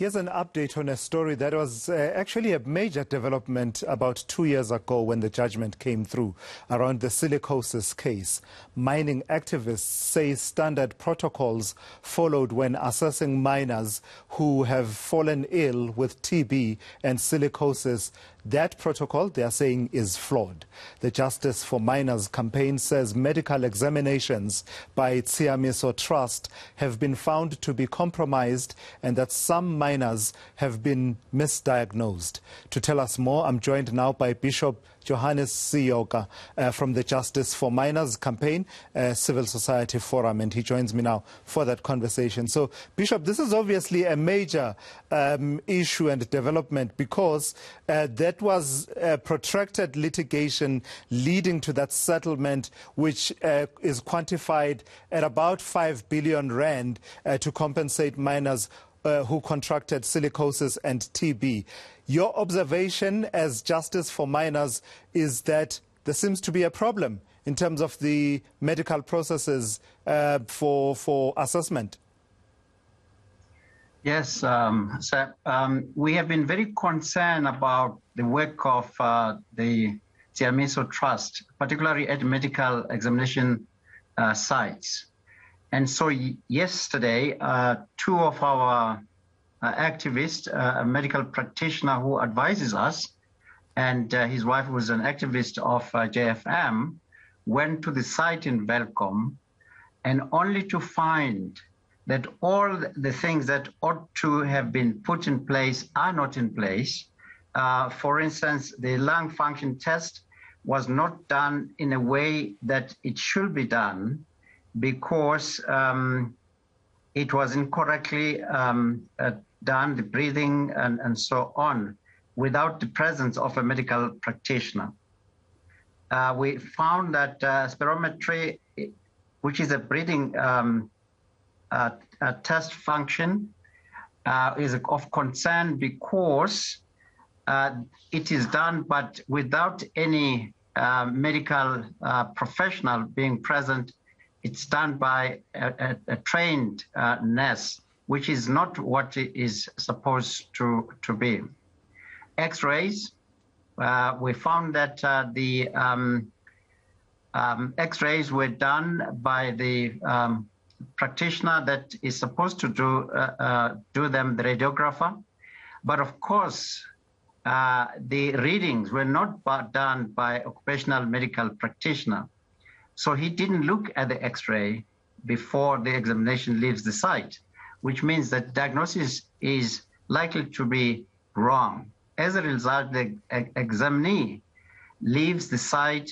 Here's an update on a story that was uh, actually a major development about two years ago when the judgment came through around the silicosis case. Mining activists say standard protocols followed when assessing miners who have fallen ill with TB and silicosis that protocol, they are saying, is flawed. The Justice for Miners campaign says medical examinations by Tshiamiso Trust have been found to be compromised and that some miners have been misdiagnosed. To tell us more, I'm joined now by Bishop Johannes Seoka uh, from the Justice for Miners campaign, uh, Civil Society Forum, and he joins me now for that conversation. So, Bishop, this is obviously a major um, issue and development because uh, that was a protracted litigation leading to that settlement, which uh, is quantified at about 5 billion rand uh, to compensate miners uh, who contracted silicosis and TB. Your observation as Justice for Miners is that there seems to be a problem in terms of the medical processes uh, for, for assessment. Yes, um, um, we have been very concerned about the work of uh, the Tshiamiso Trust, particularly at medical examination uh, sites. And so yesterday, uh, two of our uh, activists, uh, a medical practitioner who advises us, and uh, his wife was an activist of uh, JFM, went to the site in Welkom, and only to find that all the things that ought to have been put in place are not in place. Uh, for instance, the lung function test was not done in a way that it should be done because um, it was incorrectly um, uh, done, the breathing and, and so on, without the presence of a medical practitioner. Uh, we found that uh, spirometry, which is a breathing um, uh, test function, uh, is of concern because uh, it is done, but without any uh, medical professional being present it's done by a, a, a trained uh, nurse, which is not what it is supposed to, to be. X-rays, uh, we found that uh, the um, um, X-rays were done by the um, practitioner that is supposed to do uh, uh, do them, the radiographer. But of course, uh, the readings were not done by occupational medical practitioner. So he didn't look at the x-ray before the examination leaves the site, which means that diagnosis is likely to be wrong. As a result, the examinee leaves the site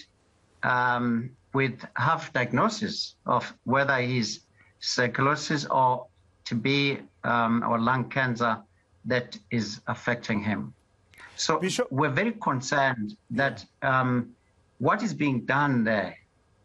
um, with half diagnosis of whether he's silicosis or TB um, or lung cancer that is affecting him. So Bishop. we're very concerned that um, what is being done there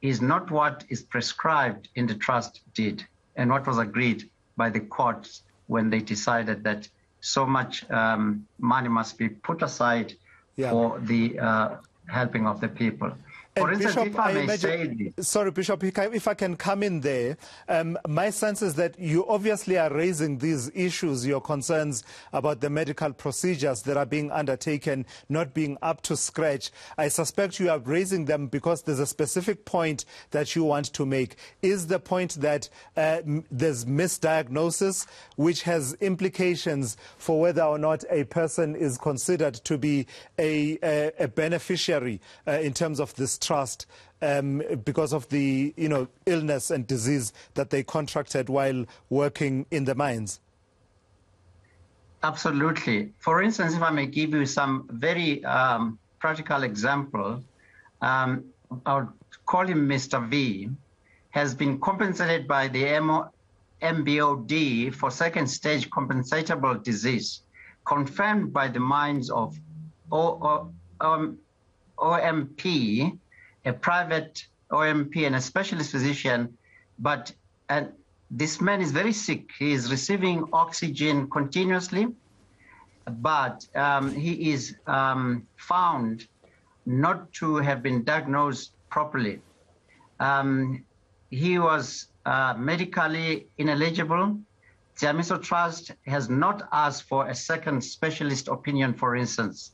is not what is prescribed in the trust deed and what was agreed by the courts when they decided that so much um, money must be put aside yeah. for the uh, helping of the people. For and instance, Bishop, I, I imagine, sorry, Bishop, if I can come in there, um, my sense is that you obviously are raising these issues, your concerns about the medical procedures that are being undertaken not being up to scratch. I suspect you are raising them because there's a specific point that you want to make. Is the point that uh, there's misdiagnosis, which has implications for whether or not a person is considered to be a, a, a beneficiary uh, in terms of this trust um, because of the you know illness and disease that they contracted while working in the mines? Absolutely. For instance, if I may give you some very um, practical example, um, call him Mr. V, has been compensated by the MO, MBOD for second stage compensatable disease, confirmed by the mines of o, o, um, OMP a private OMP and a specialist physician, but and this man is very sick. He is receiving oxygen continuously, but um, he is um, found not to have been diagnosed properly. Um, he was uh, medically ineligible Tshiamiso Trust has not asked for a second specialist opinion, for instance,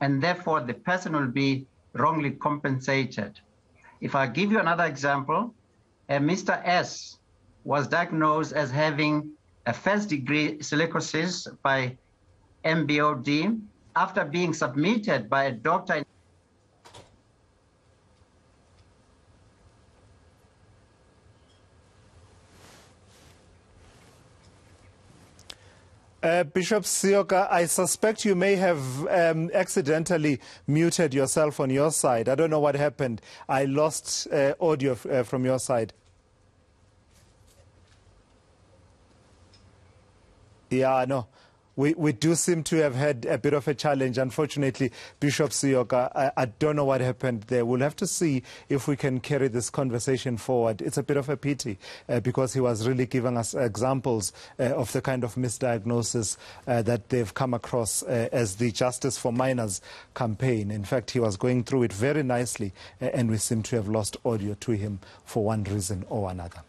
and therefore the person will be wrongly compensated. If I give you another example, uh, Mr. S was diagnosed as having a first degree silicosis by MBOD after being submitted by a doctor. Uh, Bishop Seoka, I suspect you may have um, accidentally muted yourself on your side. I don't know what happened. I lost uh, audio uh, from your side. Yeah, no. We, we do seem to have had a bit of a challenge. Unfortunately, Bishop Seoka, I, I, don't know what happened there. We'll have to see if we can carry this conversation forward. It's a bit of a pity uh, because he was really giving us examples uh, of the kind of misdiagnosis uh, that they've come across uh, as the Justice for Miners campaign. In fact, he was going through it very nicely, uh, and we seem to have lost audio to him for one reason or another.